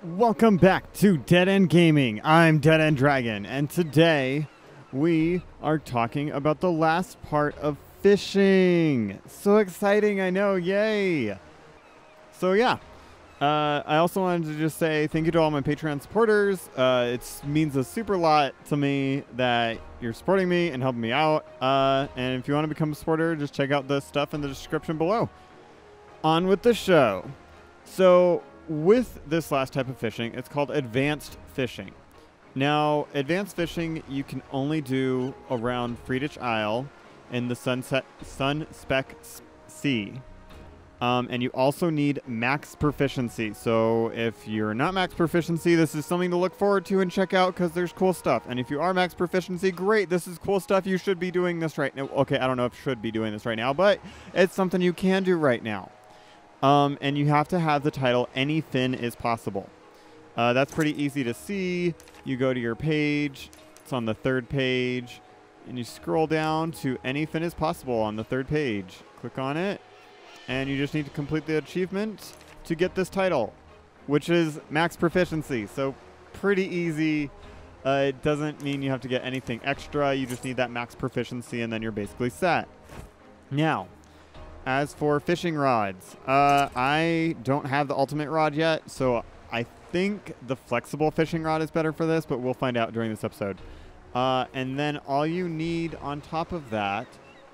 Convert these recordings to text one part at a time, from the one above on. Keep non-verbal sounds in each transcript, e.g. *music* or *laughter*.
Welcome back to Dead End Gaming. I'm Dead End Dragon, and today we are talking about the last part of fishing. So exciting, I know, yay! So, yeah. Uh, I also wanted to just say thank you to all my Patreon supporters. Uh, it means a super lot to me that you're supporting me and helping me out. Uh, and if you want to become a supporter, just check out the stuff in the description below. On with the show. So, with this last type of fishing, it's called advanced fishing. Now, advanced fishing you can only do around Freedich Isle in the Sunset Sunspeck Sea. Um, and you also need max proficiency. So if you're not max proficiency, this is something to look forward to and check out because there's cool stuff. And if you are max proficiency, great. This is cool stuff. You should be doing this right now. Okay, I don't know if should be doing this right now, but it's something you can do right now. Um, and you have to have the title Any Fin is Possible. Uh, that's pretty easy to see. You go to your page, it's on the third page, and you scroll down to Any Fin is Possible on the third page. Click on it, and you just need to complete the achievement to get this title, which is max proficiency. So pretty easy. Uh, it doesn't mean you have to get anything extra. You just need that max proficiency, and then you're basically set. Now, as for fishing rods, uh, I don't have the ultimate rod yet, so I think the flexible fishing rod is better for this, but we'll find out during this episode. Uh, and then all you need on top of that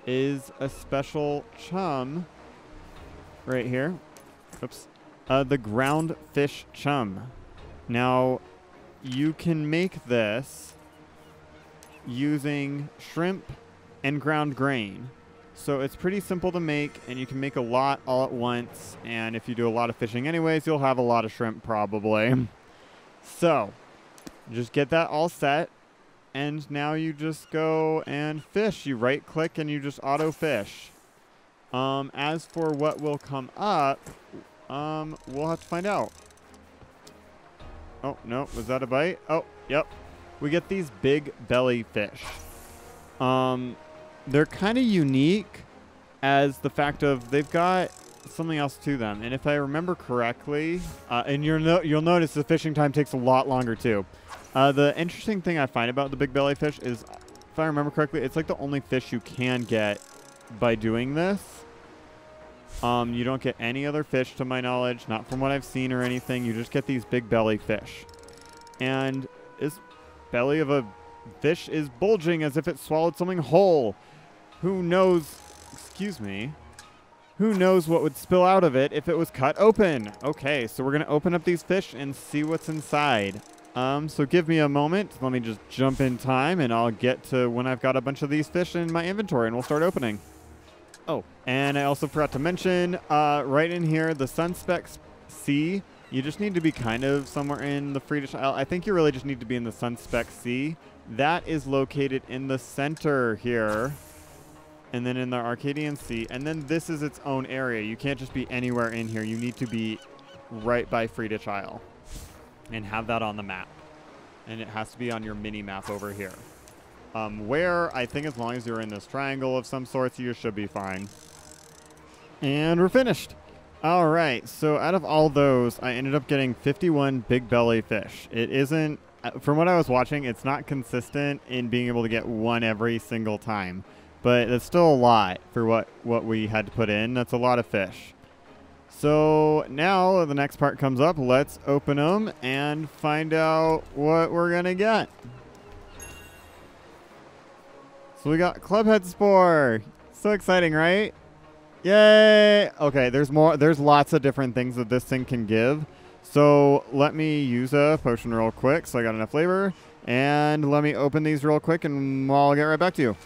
is a special chum right here. Oops. Uh, the ground fish chum. Now, you can make this using shrimp and ground grain. So it's pretty simple to make, and you can make a lot all at once. And if you do a lot of fishing anyways, you'll have a lot of shrimp probably. *laughs* so, just get that all set. And now you just go and fish. You right click and you just auto fish. Um, as for what will come up, um, we'll have to find out. Oh, no. Was that a bite? Oh, yep. We get these big belly fish. Um, they're kind of unique as the fact of they've got something else to them. And if I remember correctly, uh, and you'll, no you'll notice the fishing time takes a lot longer too. Uh, the interesting thing I find about the big belly fish is, if I remember correctly, it's like the only fish you can get by doing this. Um, you don't get any other fish to my knowledge, not from what I've seen or anything. You just get these big belly fish. And this belly of a fish is bulging as if it swallowed something whole. Who knows, excuse me, who knows what would spill out of it if it was cut open? Okay, so we're going to open up these fish and see what's inside. Um, so give me a moment. Let me just jump in time and I'll get to when I've got a bunch of these fish in my inventory and we'll start opening. Oh, and I also forgot to mention, uh, right in here, the Sunspeck Sea. You just need to be kind of somewhere in the Freedich Isle. I think you really just need to be in the Sunspeck Sea. That is located in the center here. And then in the Arcadian Sea. And then this is its own area. You can't just be anywhere in here. You need to be right by Freedich Isle. And have that on the map. And it has to be on your mini map over here. Um, where, I think as long as you're in this triangle of some sorts, you should be fine. And we're finished. All right, so out of all those, I ended up getting 51 big belly fish. It isn't, uh, from what I was watching, it's not consistent in being able to get one every single time. But it's still a lot for what, what we had to put in. That's a lot of fish. So now the next part comes up. Let's open them and find out what we're going to get. So we got Clubhead Spore. So exciting, right? Yay! Okay, there's more. There's lots of different things that this thing can give. So let me use a potion real quick so I got enough flavor. And let me open these real quick and I'll get right back to you.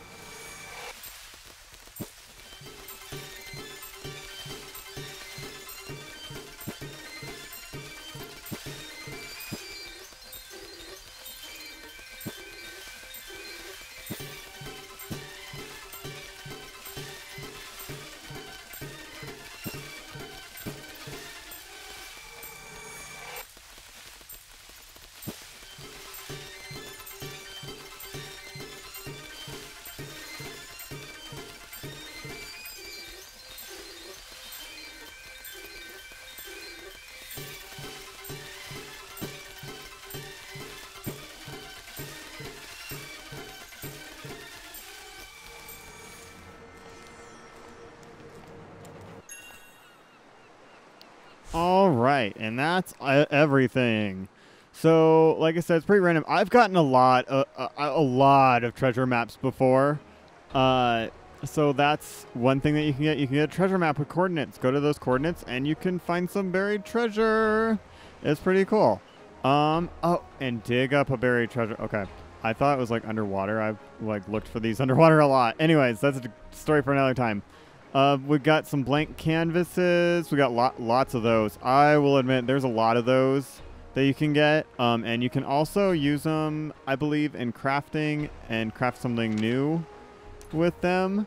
Right, and that's uh, everything. So, like I said, it's pretty random. I've gotten a lot, uh, a, a lot of treasure maps before. Uh, so that's one thing that you can get. You can get a treasure map with coordinates. Go to those coordinates, and you can find some buried treasure. It's pretty cool. Um. Oh, and dig up a buried treasure. Okay. I thought it was like underwater. I've like looked for these *laughs* underwater a lot. Anyways, that's a story for another time. Uh, we got some blank canvases. We got lot, lots of those. I will admit there's a lot of those that you can get. Um, and you can also use them, I believe, in crafting and craft something new with them.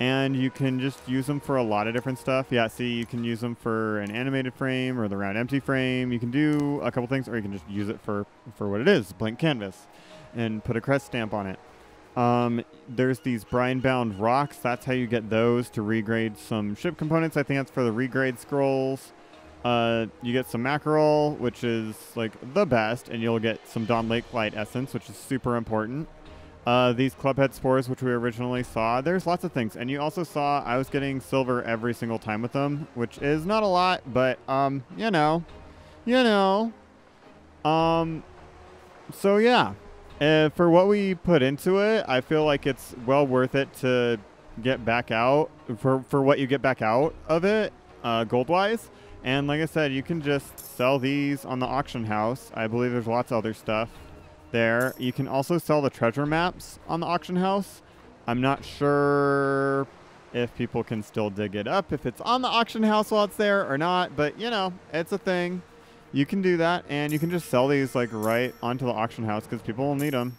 And you can just use them for a lot of different stuff. Yeah, see, you can use them for an animated frame or the round empty frame. You can do a couple things, or you can just use it for, for what it is, blank canvas, and put a crest stamp on it. Um, there's these brine bound rocks. That's how you get those to regrade some ship components. I think that's for the regrade scrolls. Uh, you get some mackerel, which is like the best, and you'll get some Dawn Lake Light essence, which is super important. Uh, these clubhead spores, which we originally saw. There's lots of things, and you also saw I was getting silver every single time with them, which is not a lot, but um, you know, you know. Um, so yeah, uh, for what we put into it, I feel like it's well worth it to get back out for for what you get back out of it, uh, gold wise. And like I said, you can just sell these on the auction house. I believe there's lots of other stuff there. You can also sell the treasure maps on the auction house. I'm not sure if people can still dig it up, if it's on the auction house while it's there or not, but you know, it's a thing you can do that, and you can just sell these like right onto the auction house because people will need them.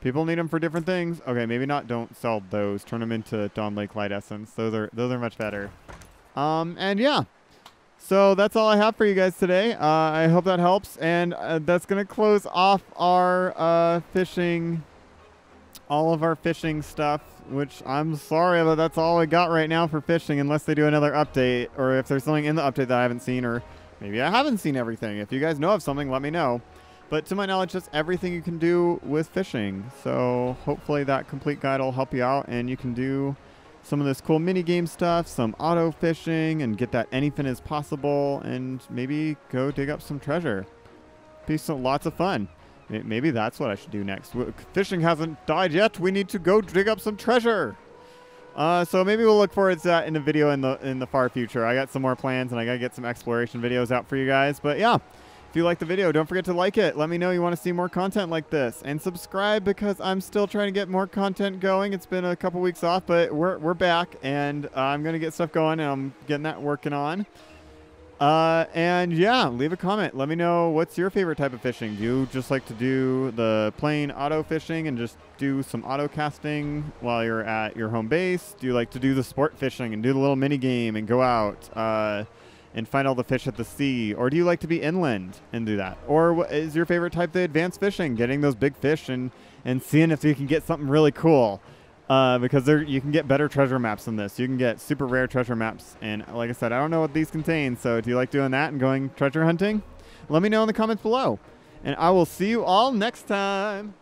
People need them for different things. Okay, maybe not. Don't sell those. Turn them into Dawn Lake Light Essence. Those are those are much better. Um, and yeah. So that's all I have for you guys today. Uh, I hope that helps, and uh, that's gonna close off our uh, fishing, all of our fishing stuff. Which I'm sorry, but that's all we got right now for fishing, unless they do another update, or if there's something in the update that I haven't seen, or Maybe I haven't seen everything. If you guys know of something, let me know. But to my knowledge, that's everything you can do with fishing. So hopefully that complete guide will help you out and you can do some of this cool mini game stuff, some auto fishing, and get that anything as possible, and maybe go dig up some treasure. Be some lots of fun. Maybe that's what I should do next. Fishing hasn't died yet. We need to go dig up some treasure. Uh, so maybe we'll look forward to that in a video in the in the far future. I got some more plans and I gotta get some exploration videos out for you guys. But yeah, if you like the video, don't forget to like it. Let me know you want to see more content like this, and subscribe because I'm still trying to get more content going. It's been a couple weeks off, but we're we're back, and uh, I'm gonna get stuff going, and I'm getting that working on. Uh, and yeah, leave a comment. Let me know what's your favorite type of fishing. Do you just like to do the plain auto fishing and just do some auto casting while you're at your home base? Do you like to do the sport fishing and do the little mini game and go out uh, and find all the fish at the sea? Or do you like to be inland and do that? Or is your favorite type the advanced fishing, getting those big fish and, and seeing if you can get something really cool? Uh, because there you can get better treasure maps than this. You can get super rare treasure maps, and like I said, I don't know what these contain. So, do you like doing that and going treasure hunting? Let me know in the comments below, and I will see you all next time.